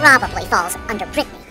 probably falls under Britney.